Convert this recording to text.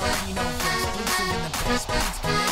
You first know, for in the best beats